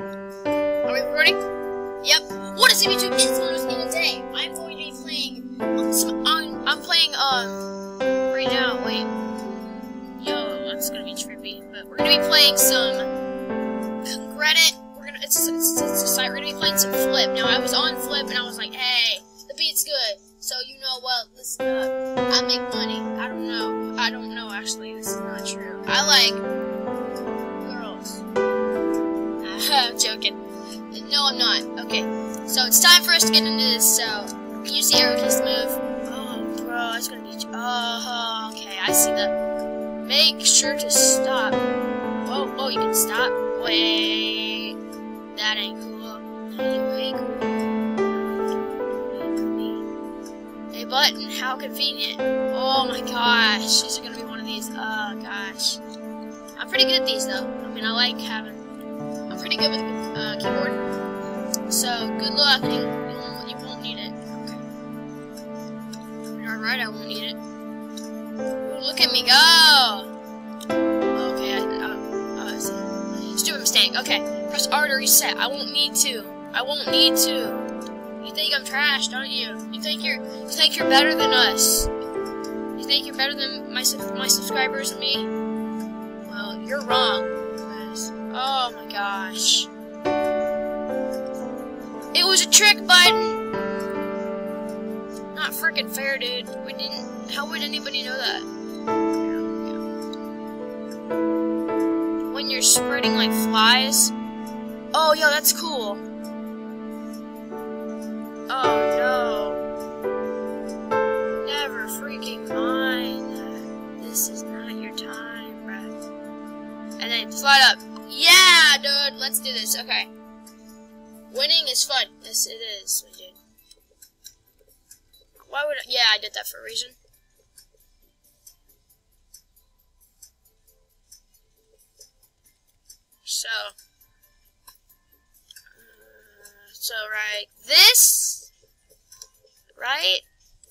Are we recording? Yep. What is YouTube Influence in a day? I'm going to be playing. I'm, I'm playing um right now. Wait. Yo, that's gonna be trippy. But we're gonna be playing some Kongregate. We're gonna. It's, it's, it's a site. We're gonna be playing some Flip. Now I was on Flip and I was like, hey, the beat's good. So you know what? Listen up. I make money. I don't know. I don't know. Actually, this is not true. I like No, I'm not. Okay, so it's time for us to get into this. So, use the arrow keys to move? Oh, bro, that's gonna be. Oh, okay, I see the. Make sure to stop. Oh, oh, you can stop. Wait, that ain't cool. That ain't cool. A button, how convenient. Oh my gosh, is it gonna be one of these? Oh gosh. I'm pretty good at these though. I mean, I like having. I'm pretty good with the uh, keyboard. So, good luck. You, won't, you won't need it. Okay. Alright, I won't need it. Look at me go! Okay, I, I, was, stupid mistake. Okay, press R to reset. I won't need to. I won't need to. You think I'm trash, don't you? You think you're, you think you're better than us? You think you're better than my my subscribers and me? Well, you're wrong. Oh my gosh. It was a trick button! Not freaking fair, dude. We didn't. How would anybody know that? When you're spreading like flies? Oh, yo, that's cool. Oh, no. Never freaking mind. This is not your time, bruh. And then slide up. Yeah, dude, let's do this. Okay. Winning is fun. Yes, it is. Did. Why would I? Yeah, I did that for a reason. So, uh, so right, this, right?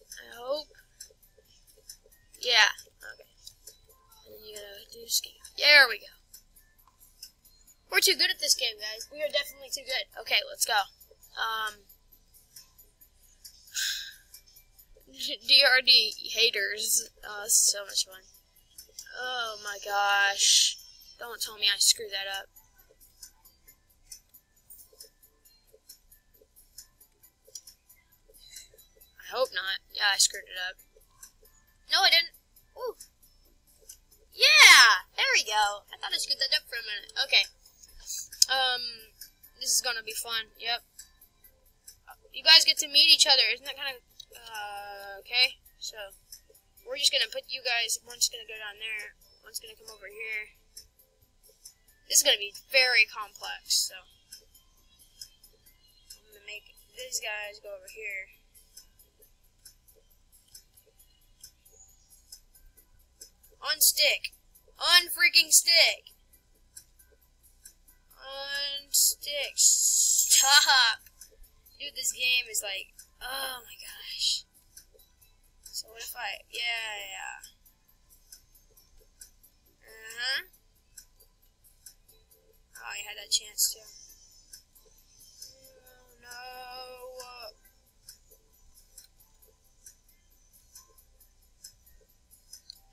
I hope. Yeah. Okay. And then you gotta do game. There we go. We're too good at this game, guys. We are definitely too good. Okay, let's go. Um, DRD haters. Oh, so much fun. Oh my gosh. Don't tell me I screwed that up. I hope not. Yeah, I screwed it up. No, I didn't. Ooh. Yeah! There we go. I thought I screwed that up for a minute. Okay. Um, this is gonna be fun. Yep. You guys get to meet each other. Isn't that kind of, uh, okay? So, we're just gonna put you guys, one's gonna go down there, one's gonna come over here. This is gonna be very complex, so. I'm gonna make these guys go over here. On stick. On freaking stick on stick. Stop! Dude, this game is like, oh my gosh. So what if I, yeah, yeah. Uh-huh. Oh, I had that chance too. No.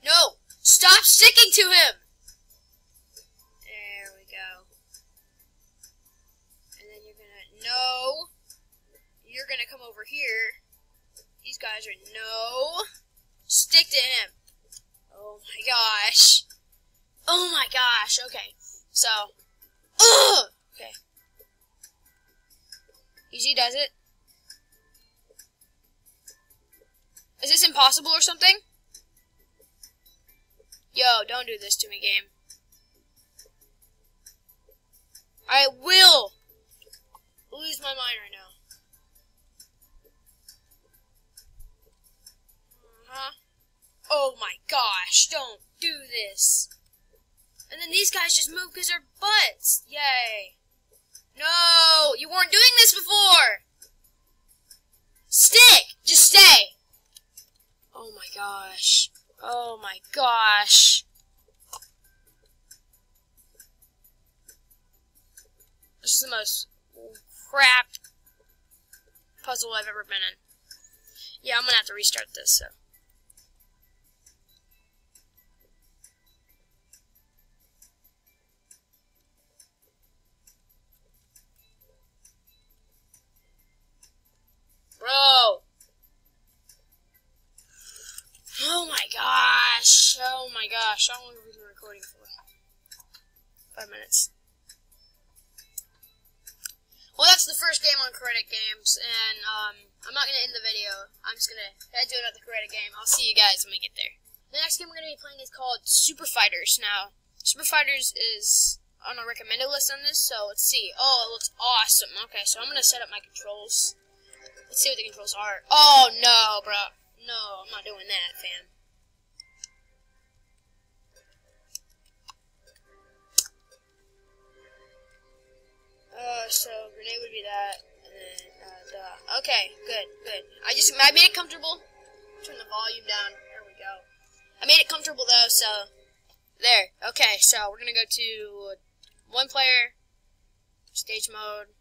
No! Stop sticking to him! Gonna come over here. These guys are no. Stick to him. Oh my gosh. Oh my gosh. Okay. So. Ugh! Okay. Easy does it. Is this impossible or something? Yo, don't do this to me, game. I will lose my mind right now. Uh-huh. Oh my gosh, don't do this. And then these guys just move because they're butts. Yay. No, you weren't doing this before. Stick, just stay. Oh my gosh. Oh my gosh. This is the most crap puzzle I've ever been in. Yeah, I'm gonna have to restart this, so. Gosh, how long have we been recording for? Five minutes. Well, that's the first game on Credit Games, and um, I'm not going to end the video. I'm just going to head to another Credit game. I'll see you guys when we get there. The next game we're going to be playing is called Super Fighters. Now, Super Fighters is on a recommended list on this, so let's see. Oh, it looks awesome. Okay, so I'm going to set up my controls. Let's see what the controls are. Oh, no, bro. No, I'm not doing that, fam. Uh, so grenade would be that, and then, uh, duh. Okay, good, good. I just, I made it comfortable. Turn the volume down. There we go. I made it comfortable though, so, there. Okay, so we're gonna go to one player, stage mode,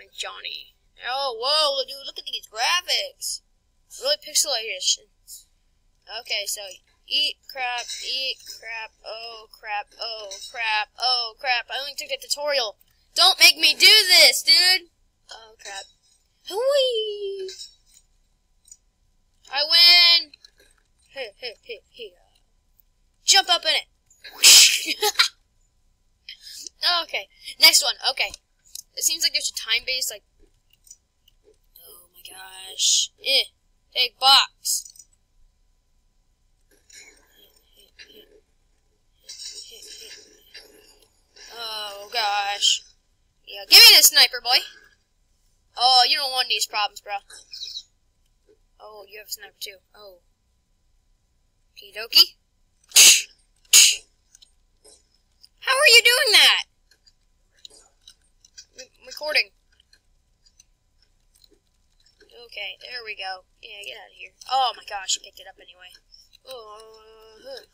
and Johnny. Oh, whoa, dude, look at these graphics. Really pixelated. Okay, so eat crap, eat crap, oh crap, oh crap, oh crap. I only took the tutorial. Don't make me do this, dude. Oh crap. Whee! I win. Hey, hey, hey, hey. Jump up in it. okay, next one. Okay, it seems like there's a time base. Like, oh my gosh. Eh. Big box. Oh gosh. Give me the sniper, boy. Oh, you don't want these problems, bro. Oh, you have a sniper too. Oh. Okie dokie. How are you doing that? Re recording. Okay, there we go. Yeah, get out of here. Oh my gosh, you picked it up anyway. Uh,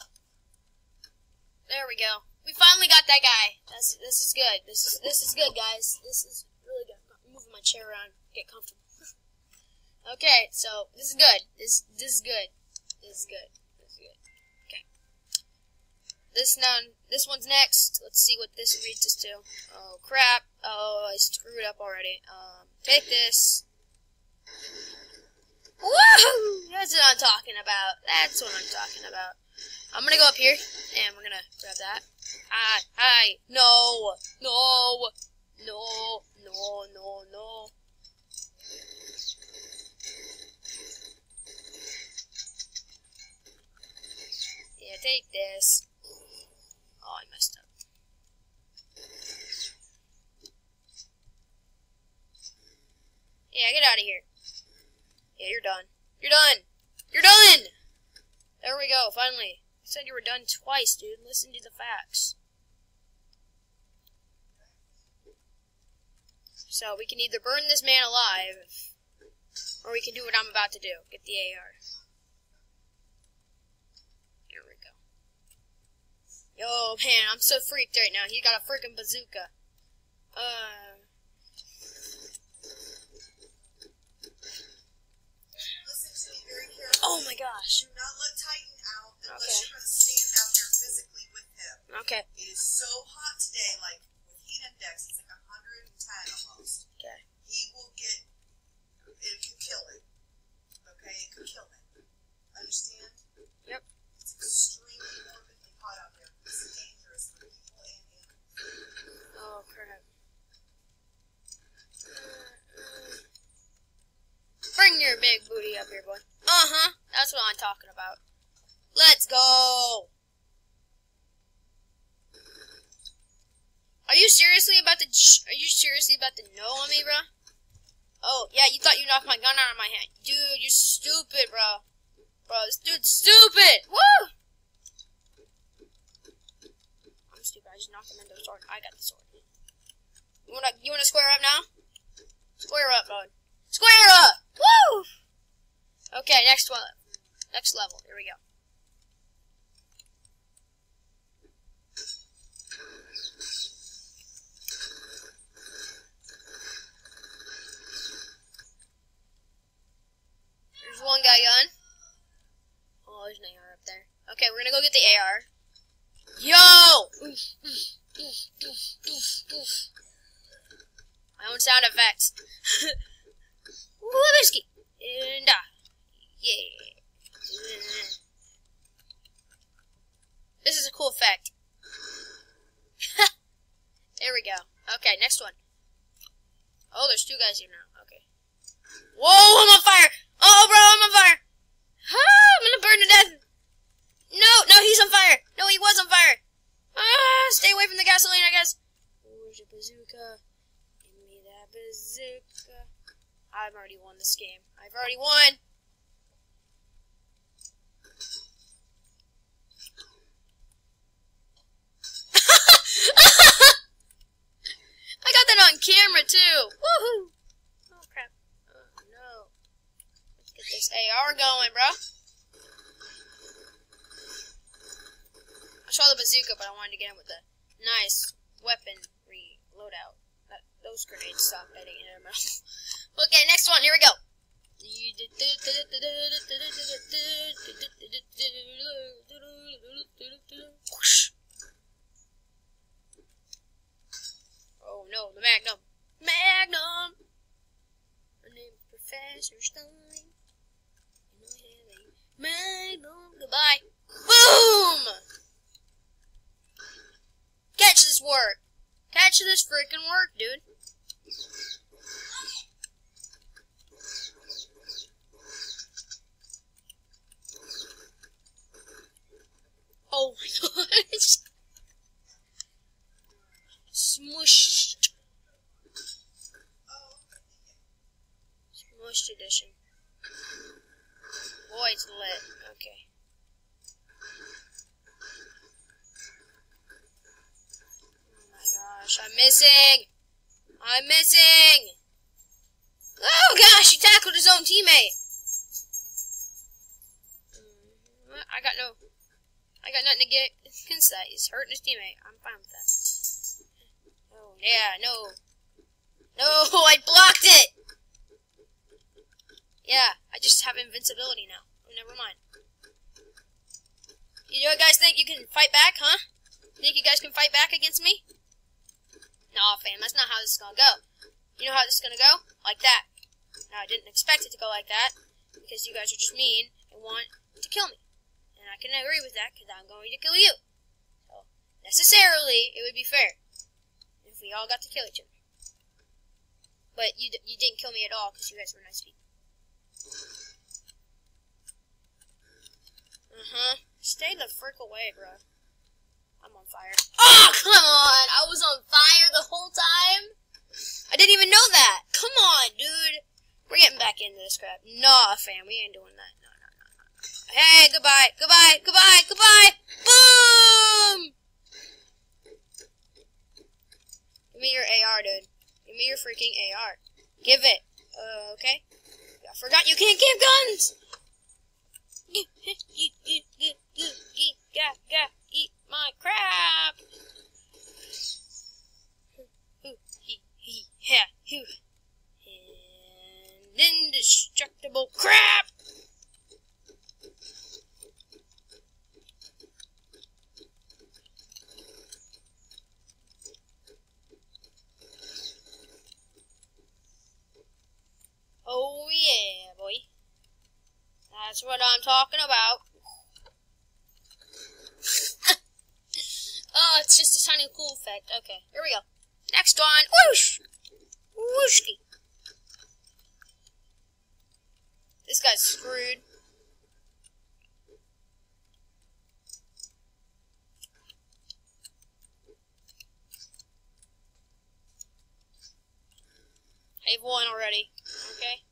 there we go. We finally got that guy. That's, this is good. This is this is good, guys. This is really good. I'm moving my chair around, get comfortable. okay, so this is good. This this is good. This is good. This is good. Okay. This now this one's next. Let's see what this reads us to. Oh crap. Oh, I screwed up already. Um, take this. Woohoo! That's what I'm talking about. That's what I'm talking about. I'm gonna go up here, and we're gonna grab that. Hi, hi, no, no, no, no, no, no. Yeah, take this. Oh, I messed up. Yeah, get out of here. Yeah, you're done. You're done. You're done! There we go, finally. Said you were done twice, dude. Listen to the facts. So, we can either burn this man alive, or we can do what I'm about to do. Get the AR. Here we go. Yo, man, I'm so freaked right now. He got a freaking bazooka. Uh... Oh my gosh. Do not let Titan unless Okay. you're going to stand out there physically with him. Okay. It is so hot today, like with heat index, it's like 110 almost. Okay. He will get, it could kill him. Okay? It could kill him. Understand? Yep. It's extremely morbidly hot out there. It's dangerous for people and animals. Oh crap. Bring your big booty up here, boy. Uh huh. That's what I'm talking about. Let's go. Are you seriously about to? Are you seriously about to know on me, bro? Oh yeah, you thought you knocked my gun out of my hand, dude. You're stupid, bro. Bro, this dude's stupid. Woo! I'm stupid. I just knocked him into the sword. I got the sword. You wanna you wanna square up now? Square up, bro. Square up! Woo! Okay, next one. Next level. Here we go. Shotgun. Oh, there's an AR up there. Okay, we're gonna go get the AR. Yo! My own sound effects. Whiskey. And uh, yeah. This is a cool effect. there we go. Okay, next one. Oh, there's two guys here now. Okay. Whoa, I'm on fire! Oh, bro, I'm on fire! Ah, I'm gonna burn to death! No, no, he's on fire! No, he was on fire! Ah, stay away from the gasoline, I guess. Where's your bazooka? Give me that I've already won this game. I've already won! I got that on camera too! Woohoo! Oh crap. Oh no. Let's get this AR going, bro. I saw the bazooka, but I wanted to get him with the nice weaponry loadout. Those grenades stop their mouth. okay, next one. Here we go. Oh no, the Magnum. Magnum! My name is Professor Stein. And I have a Magnum. Goodbye. Boom! Catch this work. Catch this freaking work, dude. Oh my gosh. Smushed. Smushed edition. Boy, it's lit. Okay. Oh my gosh, I'm missing! I'm missing! Oh gosh, he tackled his own teammate! Mm, I got no... I got nothing to get against that. He's hurting his teammate. I'm fine with that. Oh, yeah, no. No, I blocked it! Yeah, I just have invincibility now. Oh, never mind. You know, what guys think you can fight back, huh? Think you guys can fight back against me? Nah, fam, that's not how this is gonna go. You know how this is gonna go? Like that. Now, I didn't expect it to go like that, because you guys are just mean and want to kill me. And I can agree with that, because I'm going to kill you. So, necessarily, it would be fair if we all got to kill each other. But you, you didn't kill me at all, because you guys were nice people. Uh-huh. Stay the frick away, bro. I'm on fire. Oh, come on! I was on fire the whole time? I didn't even know that! Come on, dude! We're getting back into this crap. Nah, fam, we ain't doing that. No, no, no, no. Hey, goodbye, goodbye, goodbye, goodbye! Boom! Give me your AR, dude. Give me your freaking AR. Give it. Uh, okay? I forgot you can't give guns! Eat my crap! Yeah, and indestructible crap! Oh yeah, boy. That's what I'm talking about. oh, it's just a tiny cool effect. Okay, here we go. Next one. Whoosh! Whooshky. This guy's screwed. I've won already. Okay?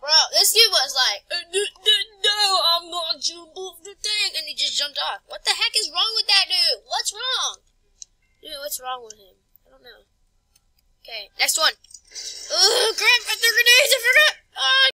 Bro, this dude was like, uh, n- n- no, I'm gonna jump off the thing, and he just jumped off. What the heck is wrong with that dude? What's wrong? Dude, what's wrong with him? I don't know. Okay, next one. Ugh, crap, I threw grenades, I forgot! Ah,